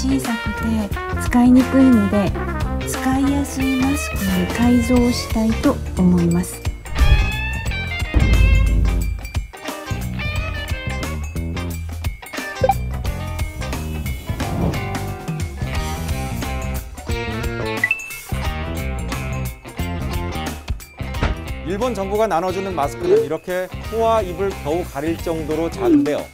小さくて使いにくいので使いやすいマスクに改造したいと思います일본정부가 나눠주는 마스크는 이렇게 코와 입을 겨우 가릴 정도로 작은데요.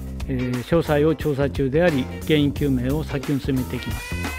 詳細を調査中であり原因究明を先に進めていきます。